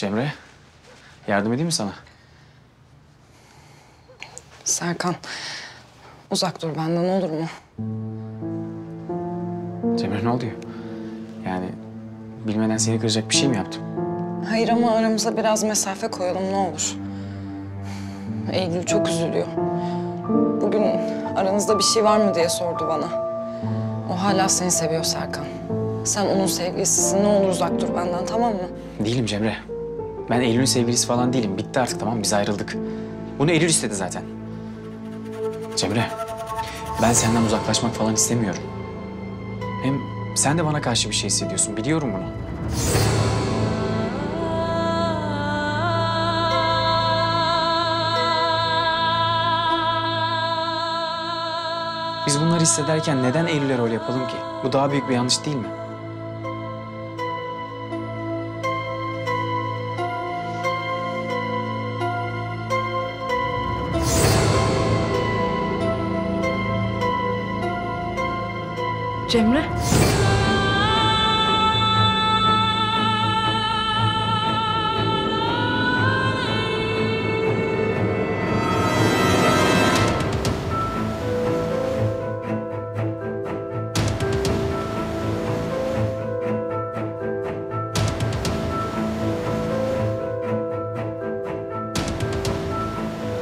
Cemre, yardım edeyim mi sana? Serkan, uzak dur benden olur mu? Cemre ne oluyor? Yani bilmeden seni kıracak bir şey mi yaptım? Hayır ama aramıza biraz mesafe koyalım ne olur. Eylül çok üzülüyor. Bugün aranızda bir şey var mı diye sordu bana. O hala seni seviyor Serkan. Sen onun sevgilisisin. Ne olur uzak dur benden tamam mı? Değilim Cemre. Ben Eylül'ün sevgilisi falan değilim. Bitti artık tamam biz ayrıldık. Bunu Eylül istedi zaten. Cemre, ben senden uzaklaşmak falan istemiyorum. Hem sen de bana karşı bir şey hissediyorsun. Biliyorum bunu. Biz bunları hissederken neden Eylül'e rol yapalım ki? Bu daha büyük bir yanlış değil mi? Cemre?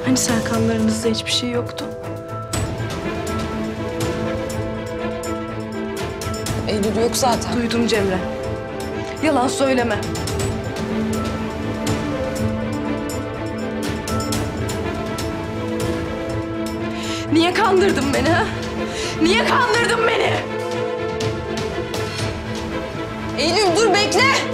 Hani Serkanlarınızda hiçbir şey yoktu? Eylül yok zaten. Duydum Cemre. Yalan söyleme. Niye kandırdın beni ha? Niye kandırdın beni? Eylül dur bekle.